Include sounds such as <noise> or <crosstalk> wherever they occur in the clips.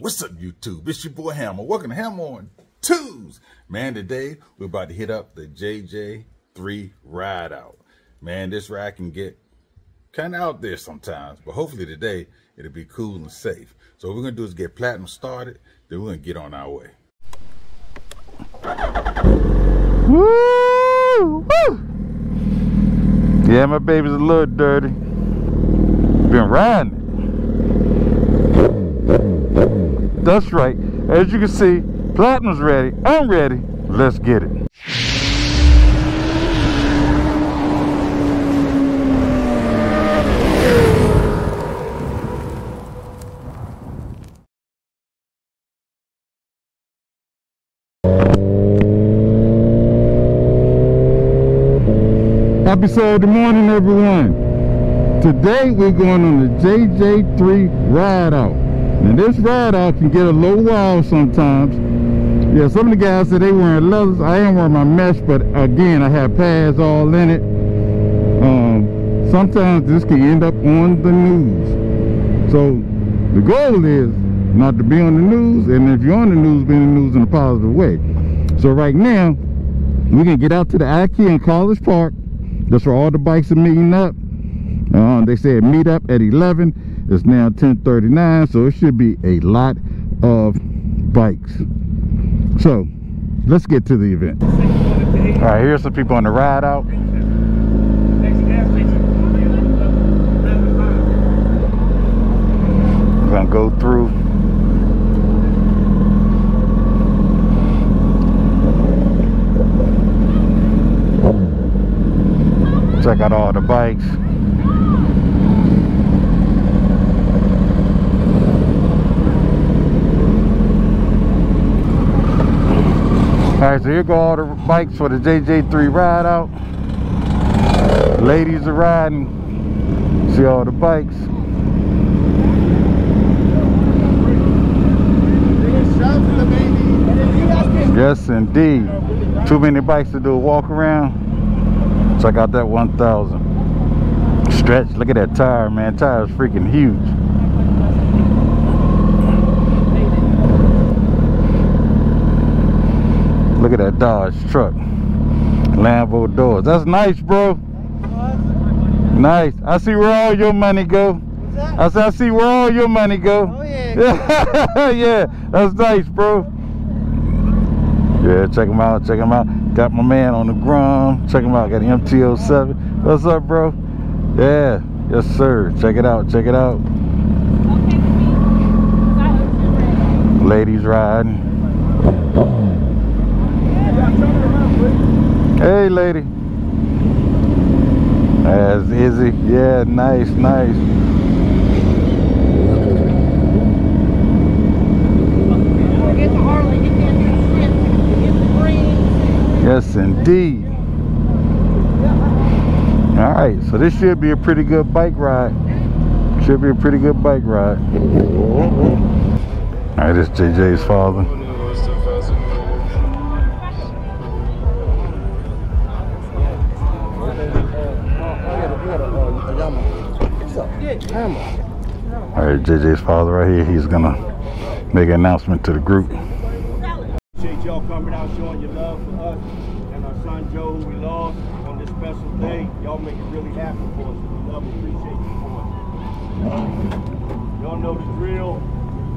What's up, YouTube? It's your boy Hammer. Welcome to Hammer on Twos. Man, today we're about to hit up the JJ3 ride out. Man, this ride can get kind of out there sometimes, but hopefully today it'll be cool and safe. So what we're going to do is get Platinum started, then we're going to get on our way. Woo! Woo! Yeah, my baby's a little dirty. Been riding it. That's right. As you can see, Platinum's ready. I'm ready. Let's get it. Happy Saturday morning, everyone. Today we're going on the JJ3 ride out. Now this ride can get a little wild sometimes. Yeah, some of the guys said they wearing leathers. I am wearing my mesh, but again, I have pads all in it. Um, sometimes this can end up on the news. So the goal is not to be on the news, and if you're on the news, be in the news in a positive way. So right now, we can get out to the IKEA in College Park. That's where all the bikes are meeting up. Uh, they said meet up at 11. It's now 10:39, so it should be a lot of bikes. So let's get to the event. All right, here's some people on the ride out. We're gonna go through. Check out all the bikes. All right, so here go all the bikes for the JJ3 ride out. Ladies are riding. See all the bikes. Yes, indeed. Too many bikes to do a walk around. Check out that 1000. Stretch. Look at that tire, man. Tire is freaking huge. Look at that Dodge truck. Lambo doors. That's nice, bro. Nice. I see where all your money go. I said, I see where all your money go. Oh yeah. <laughs> yeah, that's nice, bro. Yeah, check him out, check him out. Got my man on the Grom. Check him out, got the MT-07. What's up, bro? Yeah, yes, sir. Check it out, check it out. Ladies riding. Hey, lady. That's Izzy. Yeah, nice, nice. Yes, indeed. All right, so this should be a pretty good bike ride. Should be a pretty good bike ride. All right, this JJ's father. All right, JJ's father right here. He's gonna make an announcement to the group. Appreciate y'all coming out showing your love for us and our son Joe, who we lost on this special day. Y'all make it really happy for us. We love and appreciate you for it. Y'all know the drill.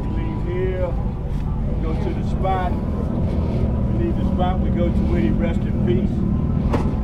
We leave here, we go to the spot. We leave the spot, we go to where he rest in peace.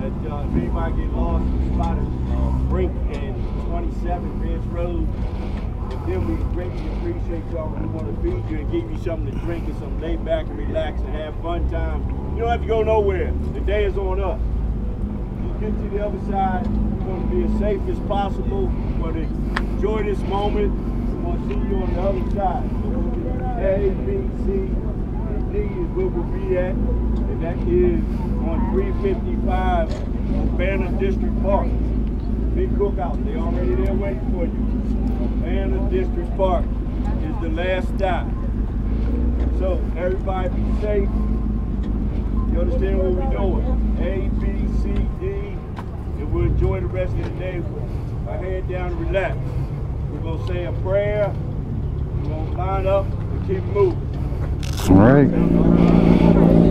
That uh, if anybody get lost, the spot is uh, Brink and 27 Ridge Road. And then we greatly appreciate y'all. We want to feed you and give you something to drink and some lay back and relax and have fun time. You don't have to go nowhere. The day is on us. You get to the other side, we're going to be as safe as possible. But enjoy this moment. We want to see you on the other side. A, B, C, and D is where we'll be at. And that is on 355 Urbana District Park. Big cookout. They already there waiting for you. Urbana District Park is the last stop. So everybody be safe. You understand what we're doing? A, B, C, D, and we'll enjoy the rest of the day our head down relax. We're gonna say a prayer. We're gonna line up and keep moving. All right.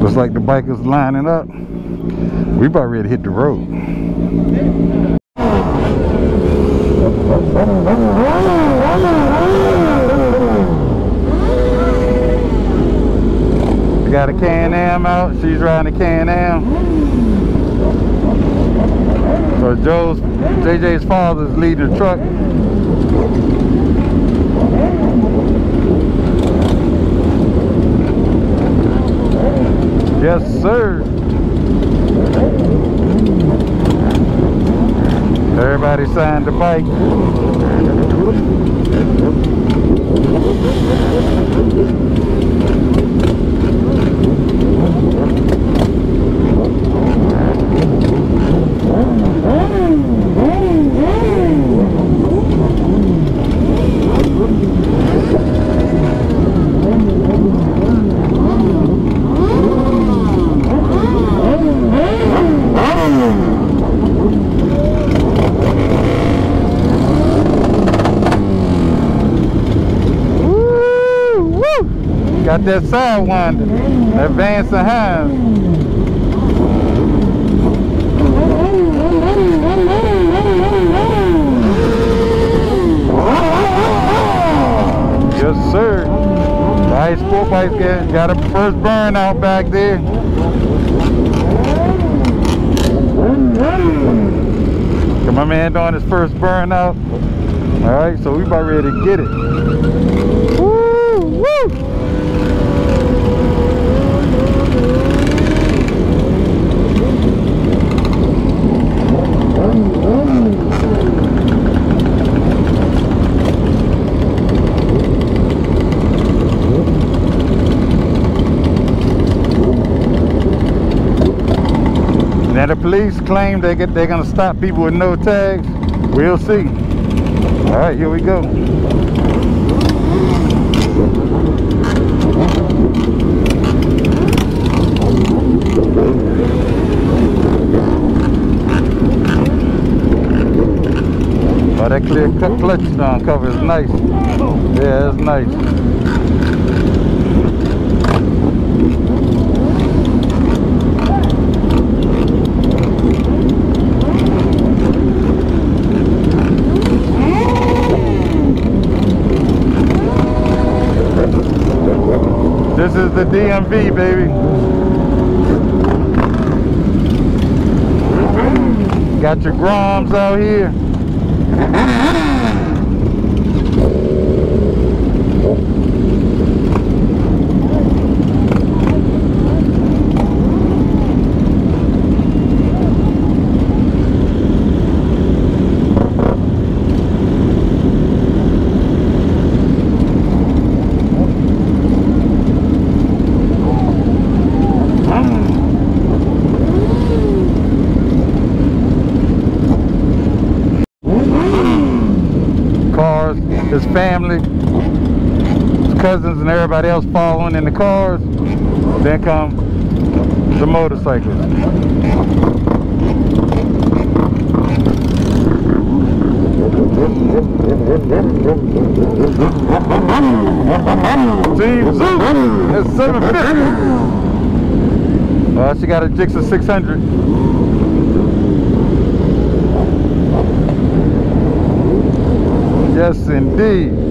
Looks like the bikers lining up. We about ready to hit the road. We got a Can-Am out. She's riding a Can-Am. So Joe's, JJ's father's leading the truck. Yes, sir. Everybody signed the bike. Woo, Thank you. That sidewinder, that Vance and Hines. Yes, sir. Nice sport bikes got, got a first burnout back there. Got my man doing his first burnout. All right, so we about ready to get it. Woo, woo. Now the police claim they get they're gonna stop people with no tags. We'll see. All right, here we go. Oh, that clear clutch down cover is nice. Yeah, it's nice. This the DMV, baby. Got your Groms out here. Cars, his family, his cousins and everybody else following in the cars. Then come the motorcycles. Team Zoo, that's 750. Well, uh, she got a Gixxer 600. Yes, indeed.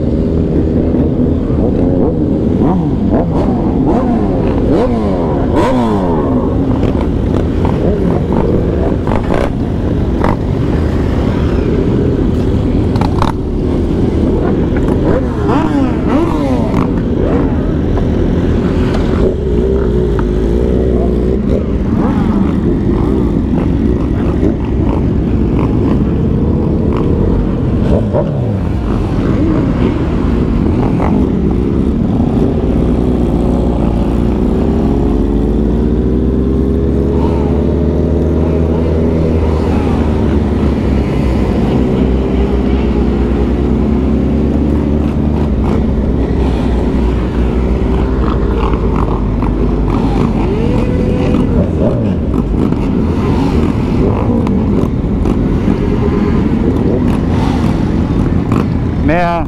Now,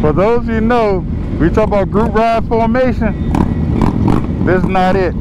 for those you know, We talk about group ride formation. This is not it.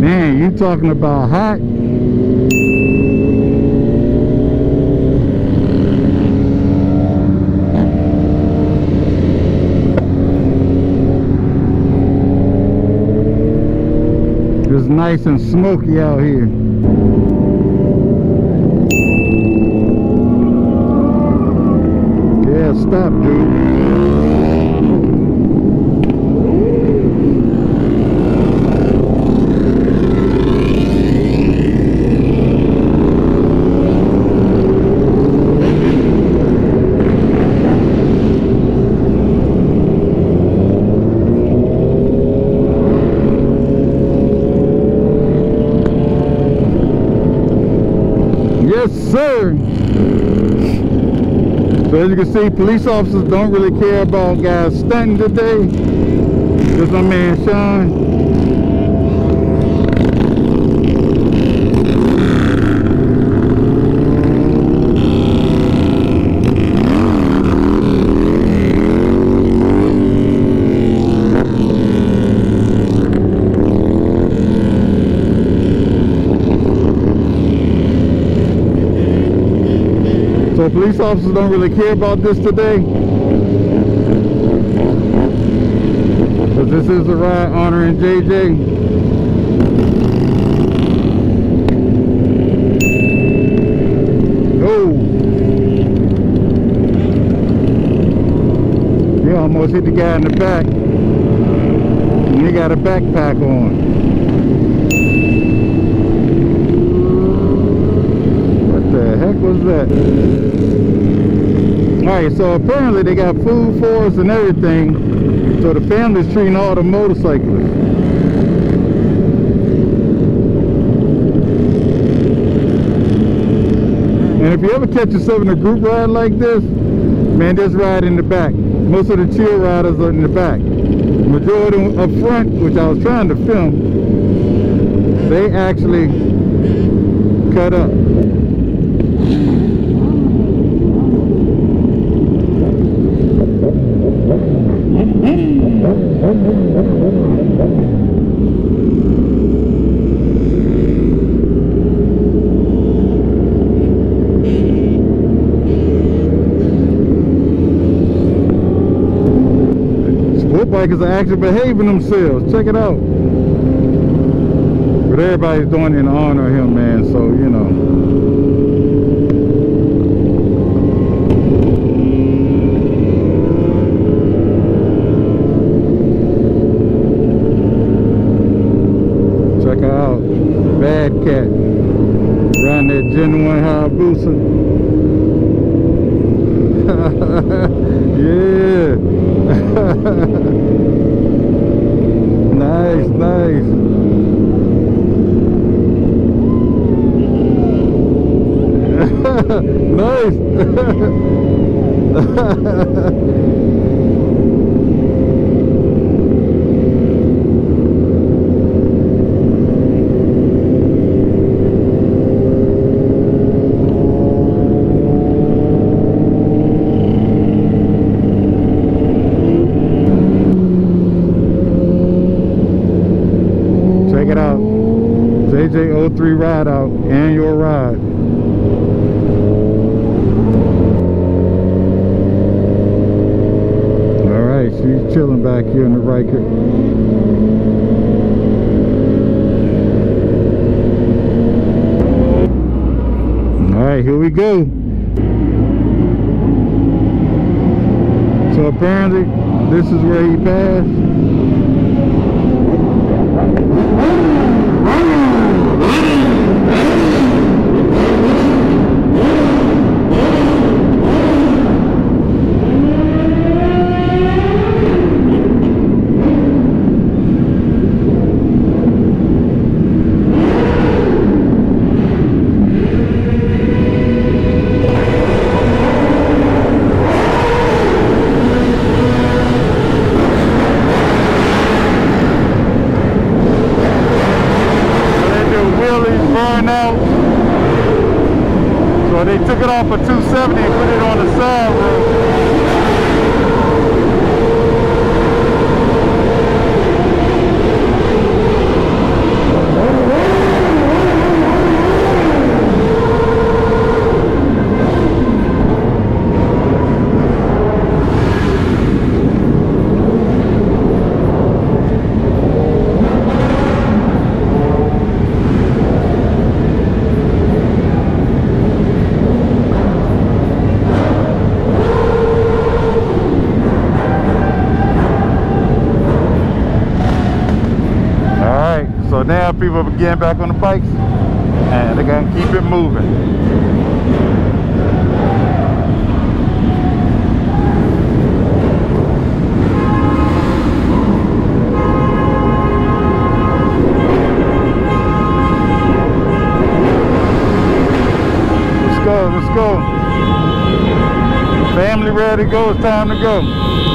Man, you talking about hot? It's nice and smoky out here. Yeah, stop, dude. Yes, sir. So as you can see, police officers don't really care about guys stunting today. There's my man Sean. So police officers don't really care about this today. Because this is a ride honoring JJ. Oh. You almost hit the guy in the back. And he got a backpack on. What the heck was that? Alright, so apparently they got food for us and everything. So the family's treating all the motorcyclists. And if you ever catch yourself in a group ride like this, man, just ride in the back. Most of the chill riders are in the back. Majority up front, which I was trying to film, they actually cut up. Bikers are actually behaving themselves. Check it out. But everybody's doing it in honor of him, man. So, you know. Check her out. Bad cat. Riding that genuine Hayabusa. yeah. nice, nice. Nice. <laughs> Check it out. JJ03 Ride Out and your ride. chilling back here in the Ryker. All right, here we go. So apparently, this is where he passed. They took it off of 270 and put it on the side people are getting back on the bikes and they're gonna keep it moving. Let's go, let's go. Family ready to go, it's time to go.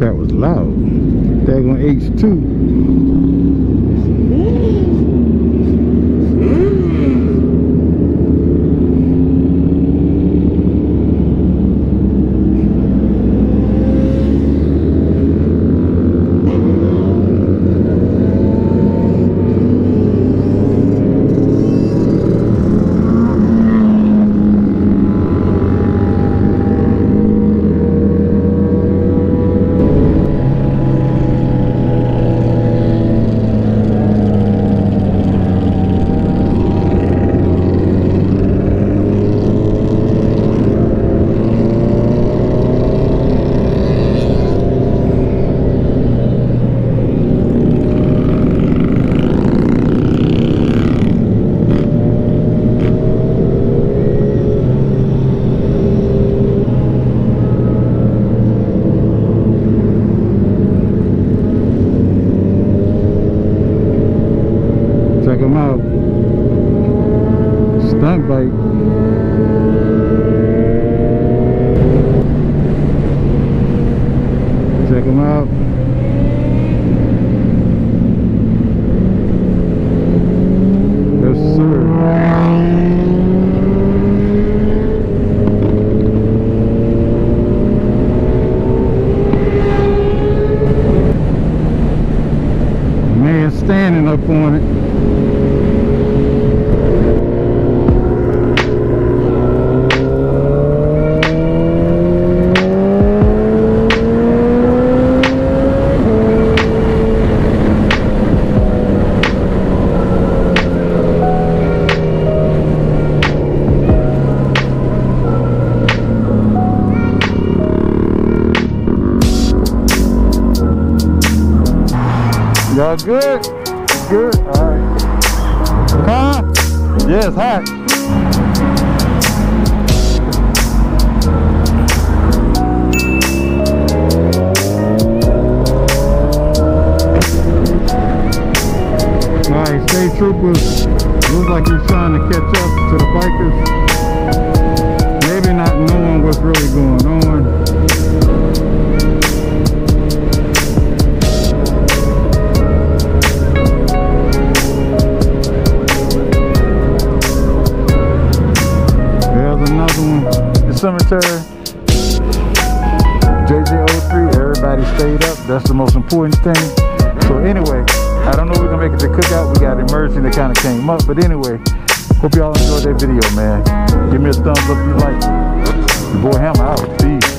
Crap was loud. That one H2. Check them out. Stunt bike. Check them out. All good? Good? All right. Huh? Yes, yeah, hot. Alright, state troopers. Looks like he's trying to catch up to the bikers. Maybe not knowing what's really going on. Cemetery. JJ03, everybody stayed up. That's the most important thing. So anyway, I don't know if we're gonna make it to cookout. We got an emergency that kind of came up. But anyway, hope y'all enjoyed that video, man. Give me a thumbs up if you like. Your boy Hammer out. Peace.